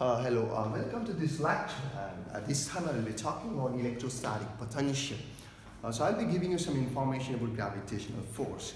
Uh, hello, uh, welcome to this lecture. And at this time, I'll be talking on electrostatic potential. Uh, so, I'll be giving you some information about gravitational force.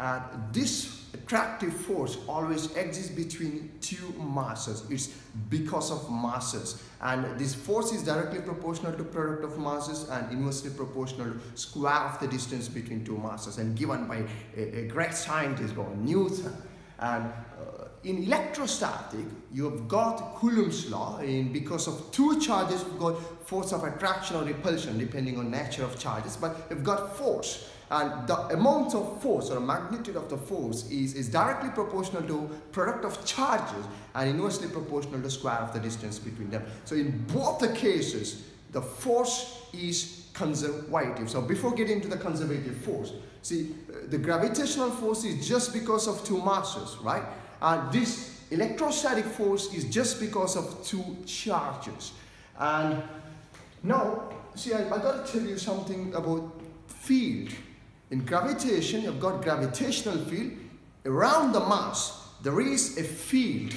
And this attractive force always exists between two masses. It's because of masses. And this force is directly proportional to product of masses and inversely proportional to square of the distance between two masses and given by a, a great scientist called Newton. And uh, in electrostatic, you have got Coulomb's law, and because of two charges, you've got force of attraction or repulsion, depending on nature of charges, but you've got force. And the amount of force or magnitude of the force is, is directly proportional to product of charges and inversely proportional to square of the distance between them. So in both the cases, the force is conservative. So before getting to the conservative force, see, uh, the gravitational force is just because of two masses, right? And this electrostatic force is just because of two charges. And now, see, I, I got to tell you something about field. In gravitation, you've got gravitational field. Around the mass, there is a field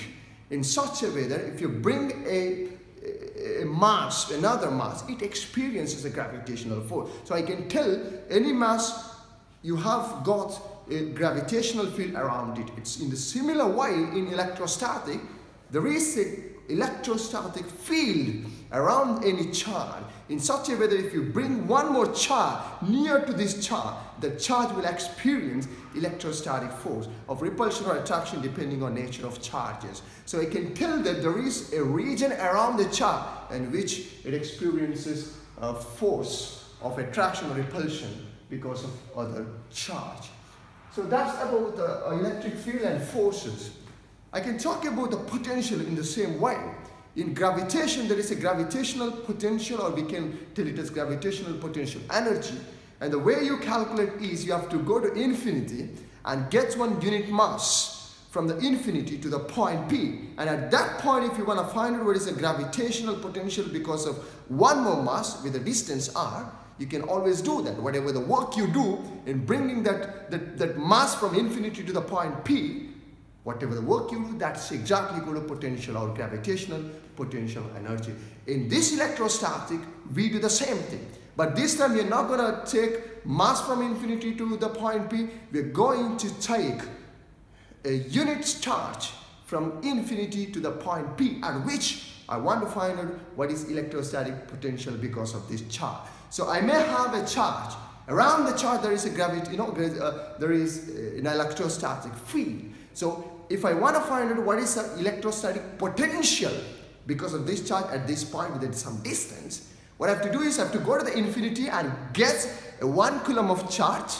in such a way that if you bring a, a mass, another mass, it experiences a gravitational force. So I can tell any mass you have got gravitational field around it. It's in the similar way in electrostatic, there is an electrostatic field around any charge in such a way that if you bring one more charge near to this charge, the charge will experience electrostatic force of repulsion or attraction depending on nature of charges. So I can tell that there is a region around the charge in which it experiences a force of attraction or repulsion because of other charge. So that's about the uh, electric field and forces. I can talk about the potential in the same way. In gravitation, there is a gravitational potential or we can tell it as gravitational potential energy. And the way you calculate is you have to go to infinity and get one unit mass from the infinity to the point P. And at that point, if you want to find out what is the gravitational potential because of one more mass with a distance r, you can always do that. Whatever the work you do in bringing that, that, that mass from infinity to the point P, whatever the work you do, that's exactly equal to potential or gravitational potential energy. In this electrostatic, we do the same thing. But this time we're not going to take mass from infinity to the point P. We're going to take a unit charge from infinity to the point P at which I want to find out what is electrostatic potential because of this charge. So I may have a charge. Around the charge there is a gravity, you know, uh, there is uh, an electrostatic field. So if I want to find out what is the electrostatic potential because of this charge at this point within some distance, what I have to do is I have to go to the infinity and get a one coulomb of charge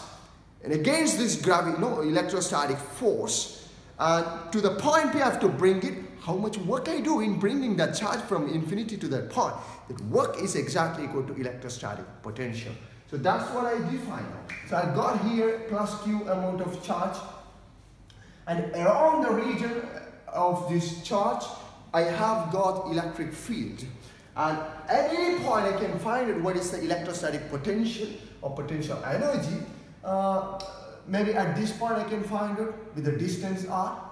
and against this gravity, you know, electrostatic force uh, to the point P I have to bring it how much work I do in bringing that charge from infinity to that point. That work is exactly equal to electrostatic potential. So that's what I define. So I got here plus q amount of charge and around the region of this charge I have got electric field. And at any point I can find out what is the electrostatic potential or potential energy. Uh, maybe at this point I can find it with the distance r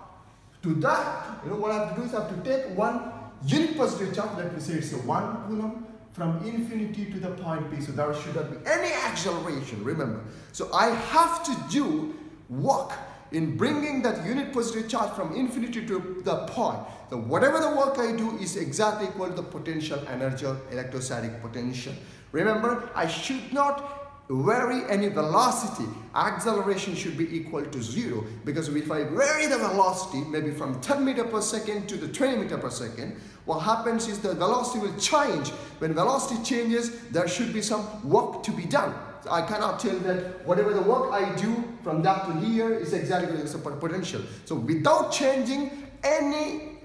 to that, you know, what I have to do is I have to take one unit positive charge, let me say it's 1 coulomb from infinity to the point P. So there should not be any acceleration, remember. So I have to do work in bringing that unit positive charge from infinity to the point. So whatever the work I do is exactly equal to the potential energy or electrostatic potential. Remember, I should not vary any velocity, acceleration should be equal to zero because if I vary the velocity maybe from 10 meter per second to the 20 meter per second, what happens is the velocity will change. When velocity changes, there should be some work to be done. So I cannot tell that whatever the work I do from that to here is exactly the potential. So without changing any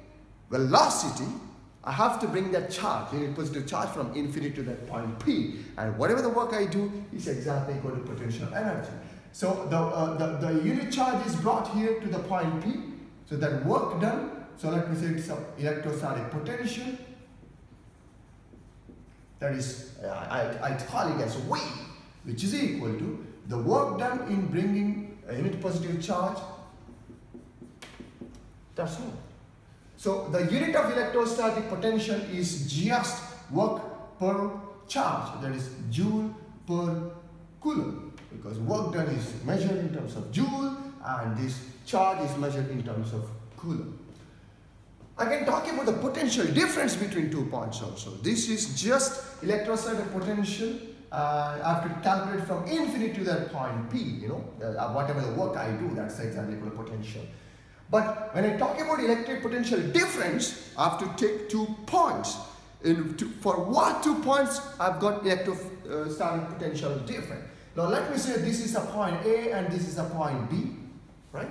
velocity, I have to bring that charge, unit positive charge from infinity to that point P. And whatever the work I do is exactly equal to potential energy. So the, uh, the, the unit charge is brought here to the point P. So that work done, so let me say it's electrostatic potential. That is, uh, I, I call it as V, which is equal to the work done in bringing a unit positive charge. That's all. So the unit of electrostatic potential is just work per charge, that is joule per coulomb, because work done is measured in terms of joule and this charge is measured in terms of coulomb. I can talk about the potential difference between two points also. This is just electrostatic potential uh, I have to calculate from infinity to that point P, you know, uh, whatever the work I do, that's exactly equal potential. But when I talk about electric potential difference, I have to take two points. In two, for what two points I've got electrostatic uh, potential different. Now let me say this is a point A and this is a point B, right?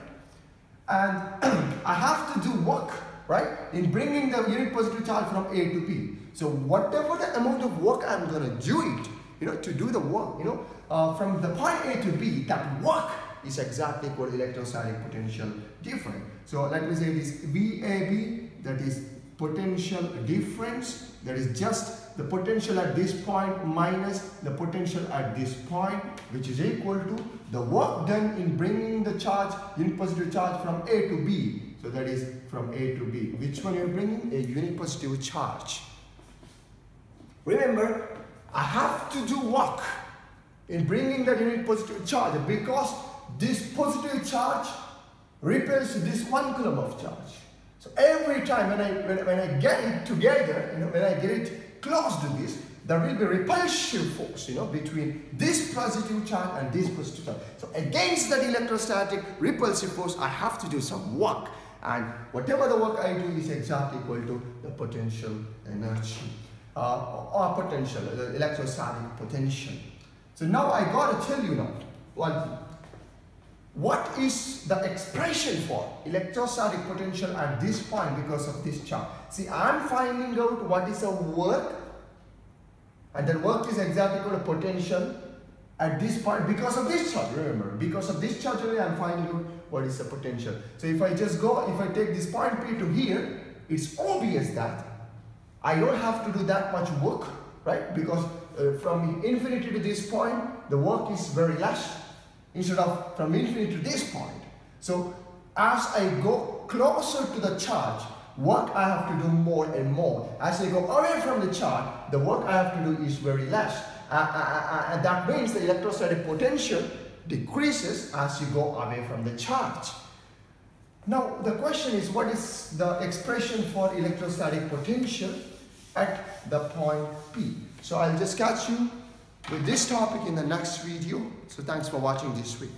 And I have to do work, right, in bringing the unit positive charge from A to B. So whatever the amount of work I'm going to do it, you know, to do the work, you know, uh, from the point A to B, that work is exactly equal electrostatic potential difference. So let me say this VAB, that is potential difference, that is just the potential at this point minus the potential at this point, which is equal to the work done in bringing the charge, unit positive charge from A to B. So that is from A to B. Which one you're bringing? A unit positive charge. Remember, I have to do work in bringing that unit positive charge because this positive charge repels this one coulomb of charge. So every time when I, when, when I get it together, you know, when I get it close to this, there will be repulsive force, you know, between this positive charge and this positive charge. So against that electrostatic repulsive force, I have to do some work. And whatever the work I do is exactly equal to the potential energy uh, or potential, the electrostatic potential. So now I got to tell you now one thing. What is the expression for electrostatic potential at this point because of this charge? See, I'm finding out what is a work and that work is exactly equal to potential at this point because of this charge, remember, because of this charge only I'm finding out what is the potential. So if I just go, if I take this point P to here, it's obvious that I don't have to do that much work, right? Because uh, from infinity to this point, the work is very less instead of from infinity to this point. So as I go closer to the charge, work I have to do more and more. As I go away from the charge, the work I have to do is very less. And that means the electrostatic potential decreases as you go away from the charge. Now the question is what is the expression for electrostatic potential at the point P? So I'll just catch you with this topic in the next video. So thanks for watching this week.